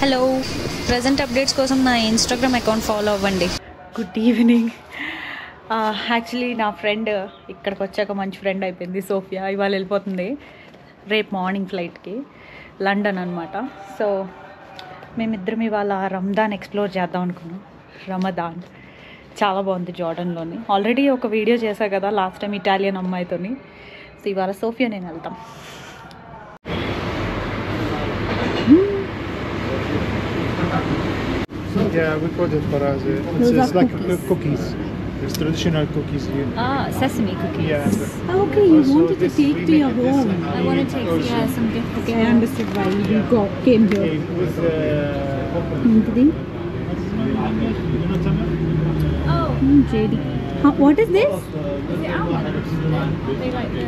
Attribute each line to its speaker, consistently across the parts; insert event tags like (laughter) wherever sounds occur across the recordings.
Speaker 1: Hello present updates కోసం నా Instagram account follow అవ్వండి.
Speaker 2: గుడ్ ఈవినింగ్ యాక్చువల్లీ నా ఫ్రెండ్ ఇక్కడికి వచ్చాక మంచి ఫ్రెండ్ అయిపోయింది సోఫియా ఇవాళ వెళ్ళిపోతుంది. రేపు మార్నింగ్ ఫ్లైట్కి లండన్ అనమాట సో మేమిద్దరం ఇవాళ రంజాన్ ఎక్స్ప్లోర్ చేద్దాం అనుకున్నాం. రమదాన్ చాలా బాగుంది జార్డన్లోని ఆల్రెడీ ఒక వీడియో చేశా కదా లాస్ట్ టైం ఇటాలియన్ అమ్మాయితోని. సో ఇవాళ సోఫియా నేను వెళ్తాం.
Speaker 3: Yeah, we call it paraze. It's, it's like
Speaker 2: cookies.
Speaker 3: cookies. There's traditional cookies here.
Speaker 2: Ah, sesame cookies.
Speaker 3: Yeah.
Speaker 2: Ah, okay, you
Speaker 3: also
Speaker 2: wanted to take to your home.
Speaker 1: I want to take yeah, some gift.
Speaker 2: Okay, I understood why you yeah. got, came here.
Speaker 3: Okay, uh, oh. Mm,
Speaker 1: JD.
Speaker 2: How, what is this?
Speaker 1: Is it almonds? They like the...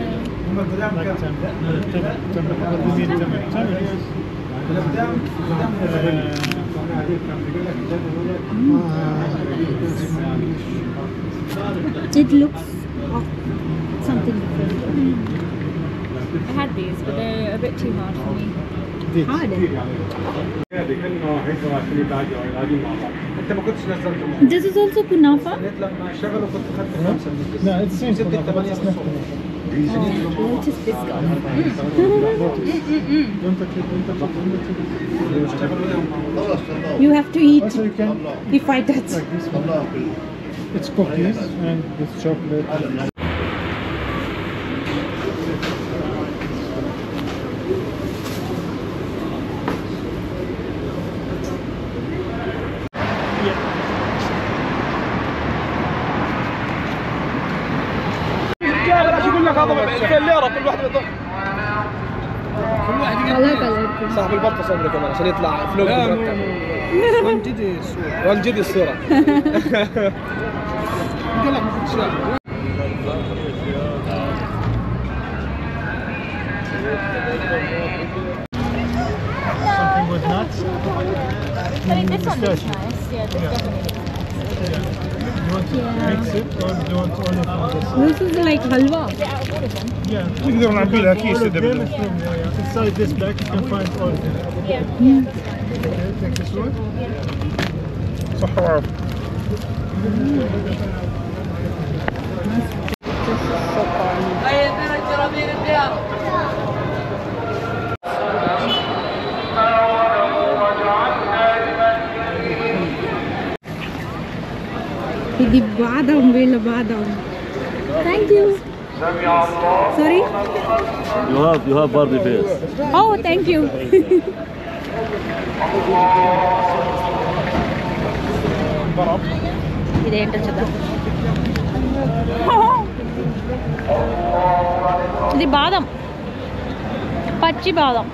Speaker 3: Like Mm. It looks
Speaker 2: something different. Mm.
Speaker 1: I had these, but they're a bit too hard for me.
Speaker 4: Hard. This is also kunafa?
Speaker 3: No, it's
Speaker 2: the same.
Speaker 3: Mm-hmm. You have
Speaker 2: to eat so
Speaker 3: if I touch. It's cookies and it's chocolate.
Speaker 4: صاحب البطة صبري كمان عشان يطلع فلوق مرتب وان جدي الصورة وان جدي الصورة (laughs) قال لك ما كنتش لاعب.
Speaker 3: Something with nuts.
Speaker 1: I mean, this one looks
Speaker 3: Pistachio.
Speaker 1: nice. Yeah, this definitely looks
Speaker 3: You want yeah. mix it or do you want This
Speaker 1: is like halwa.
Speaker 3: Yeah.
Speaker 5: You can have
Speaker 3: a piece
Speaker 5: of
Speaker 3: them. Yeah, Inside this bag you can find all of them.
Speaker 1: Yeah. yeah.
Speaker 3: Okay, take this one.
Speaker 5: Yeah. So how mm.
Speaker 2: ఇది బాదం వీళ్ళ బాదం thank you sorry
Speaker 6: You have you have Barbie face.
Speaker 2: Oh thank you ఇదేంటో చూద్దాం ఇది బాదం పచ్చి బాదం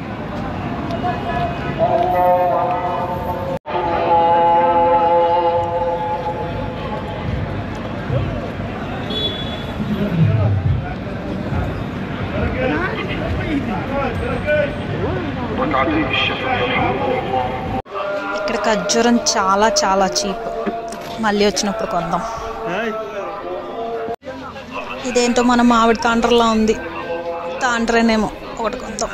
Speaker 1: ఇక్కడ ఖర్జూరం చాలా చాలా చీప్ మళ్ళీ వచ్చినప్పుడు కొందాం ఇదేంటో మన మామిడి తాండ్రలా ఉంది తాండ్రేనేమో ఒకటి కొందాం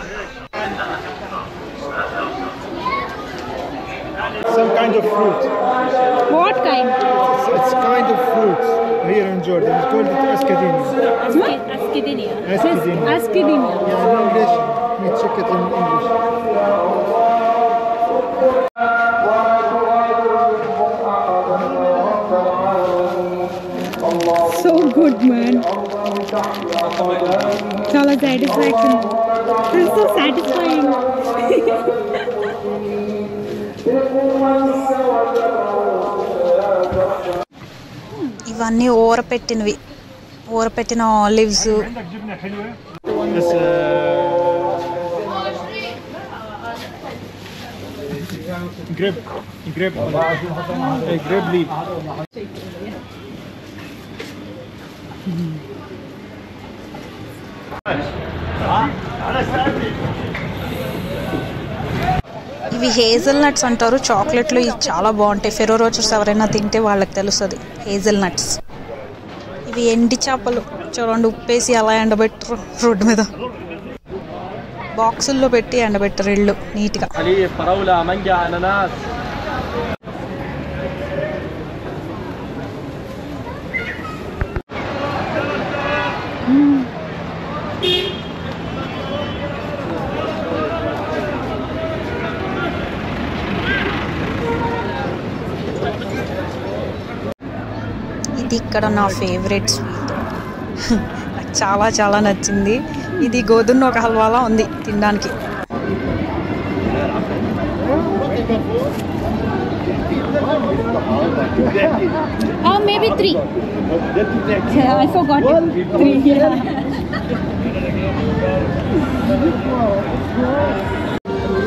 Speaker 3: Some kind of fruit.
Speaker 2: What kind
Speaker 3: It's, it's kind of fruit here in Jordan. It's called it escadenia.
Speaker 2: Escadenia
Speaker 3: Escadenia.
Speaker 2: Escadenia
Speaker 3: Yeah, in English, we check it in English.
Speaker 2: చాలా సాటిస్ఫాక్షన్ సో సాటిస్ఫైయింగ్
Speaker 1: ఇవన్నీ ఊరపెట్టినవి ఊరపెట్టిన olives
Speaker 3: This, uh, grape, grape, uh, grape leaf.
Speaker 1: ఇవి hazel nuts అంటారు. చాక్లెట్లు ఇవి చాలా బాగుంటాయి. ఫెరో రోచర్స్ ఎవరైనా తింటే వాళ్ళకి తెలుస్తుంది హేజల్ నట్స్ ఇవి ఎండి చేపలు. చూడండి ఉప్పేసి అలా ఎండబెట్టరు రోడ్డు మీద. బాక్సుల్లో పెట్టి ఎండబెట్టరు ఇళ్ళు నీట్గా. ఇది ఇక్కడ నా ఫేవరెట్ స్వీట్ నాకు చాలా చాలా నచ్చింది ఇది గోధుమ ఒక హల్వాలా ఉంది తినడానికి
Speaker 2: Oh, maybe three. Yeah, I forgot it. Three. Yeah.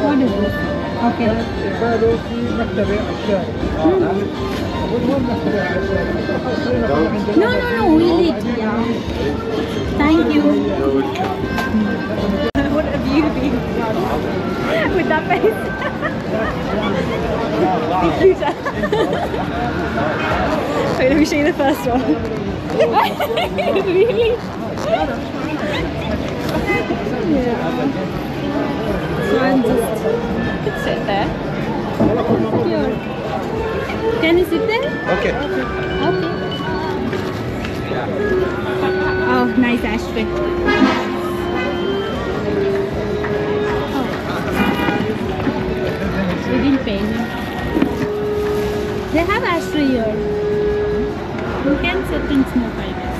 Speaker 2: what is this? Okay.
Speaker 3: هذا في مكتبة على الشارع والمهم مكتبة على الشارع
Speaker 2: No, no, no. We'll eat. Yeah. Thank you. what a beauty. With that face. Wait, let me show you the first one. really? So I'm just sit there. cute. Can you sit there?
Speaker 4: Okay.
Speaker 2: Okay. Oh, nice ashtray. Oh. We didn't pay. They have ashtray here. You can sit and smoke, I guess.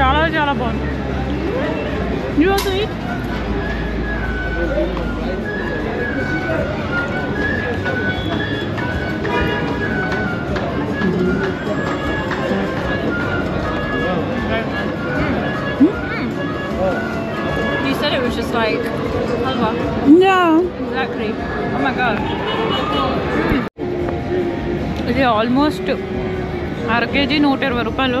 Speaker 2: చాలా చాలా బాగుంది You also eat? You said it was just like halwa.
Speaker 1: Yeah.
Speaker 2: Exactly. Oh my god. ఇది almost అర KG నూట ఇరవై రూపాయలు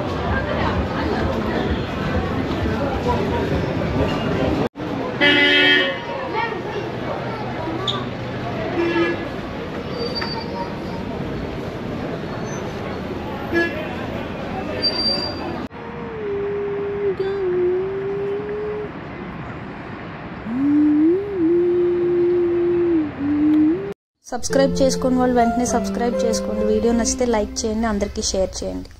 Speaker 1: subscribe చేసుకుని వాళ్ళు వెంటనే సబ్స్క్రైబ్ చేసుకోండి. వీడియో నచ్చితే లైక్ చేయండి. అందరికీ షేర్ చేయండి.